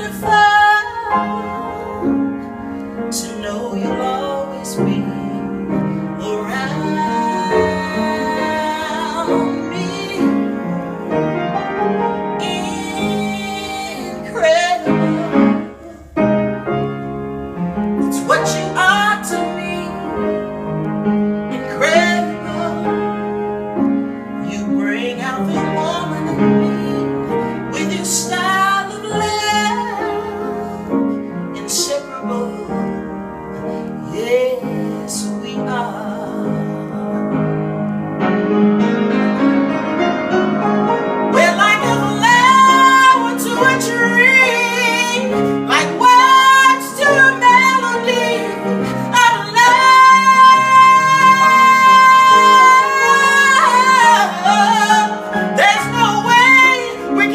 wonderful to know you'll always be.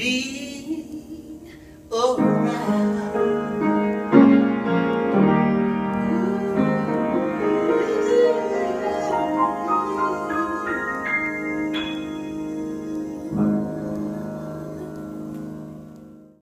be.